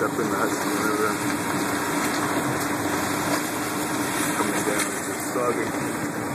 Zeppelin has to maneuver. Um, coming down, it's just.